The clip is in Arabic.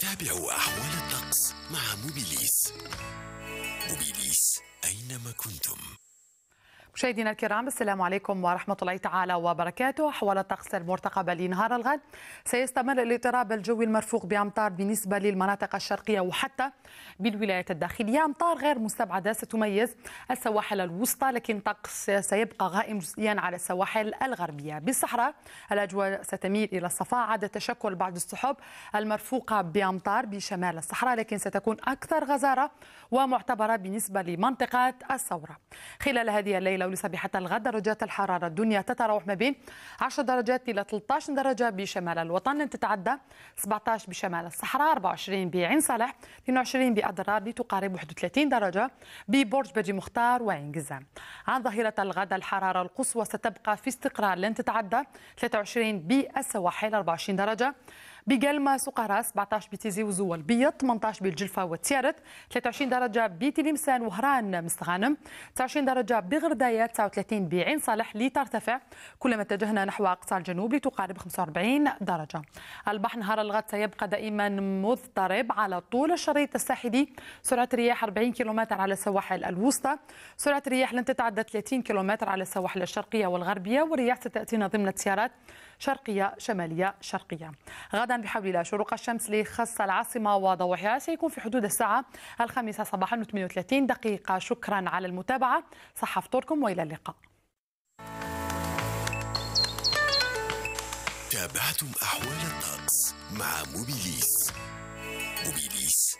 تابعوا أحوال الطقس مع موبيليس. موبيليس أينما كنتم. مشاهدينا الكرام السلام عليكم ورحمة الله تعالى وبركاته. حول الطقس المرتقبة لنهار الغد سيستمر الاضطراب الجوي المرفوق بأمطار بالنسبة للمناطق الشرقية وحتى بالولايات الداخلية. أمطار غير مستبعدة ستميز السواحل الوسطى لكن طقس سيبقى غائم جزئيا على السواحل الغربية. بالصحراء الأجواء ستميل إلى الصفاء عدا تشكل بعض السحب المرفوقة بأمطار بشمال الصحراء لكن ستكون أكثر غزارة ومعتبرة بالنسبة لمنطقة الثورة. خلال هذه الليلة ولصبيحة الغد درجات الحرارة الدنيا تتراوح ما بين 10 درجات إلى 13 درجة بشمال الوطن. تتعدى 17 بشمال الصحراء 24 بعين صالح 22 بأضرار لتقارب 31 درجة ببرج بجي مختار وعين قزام عن ظهيرة الغد الحرارة القصوى ستبقى في استقرار لن تتعدى 23 بالسواحل 24 درجة. بقلمة سقراء 17 بتيزي وزول بيض 18 بالجلفة وتيارت 23 درجة بتلمسان وهران مستغانم 29 درجة بغرداية 39 بعين صالح لترتفع. كلما اتجهنا نحو أقصى الجنوب لتقارب 45 درجة. البحر نهار الغد سيبقى دائما مضطرب على طول الشريط الساحلي. سرعة رياح 40 كيلومتر على السواحل الوسطى. سرعة رياح لن تتعدى 30 كيلومتر على السواحل الشرقية والغربية والرياح ستأتينا ضمن تسيارات شرقية شمالية شرقية. غدا بحول الله. شروق الشمس لخص العاصمة وضوحها. سيكون في حدود الساعة الخامسة صباحا 38 دقيقة. شكرا على المتابعة. صحة فطوركم وإلى اللقاء. تابعتم أحوال الطقس مع موبيليس. موبيليس.